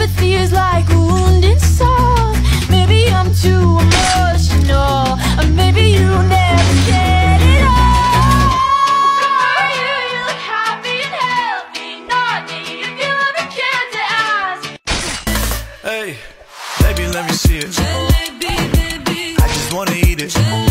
Empathy is like a wounded soul. Maybe I'm too emotional, or maybe you never get it all. So you You look happy and healthy, not me if you ever care to ask. Hey, baby, let me see it. Jalebi, baby, I just wanna eat it. Jalebi.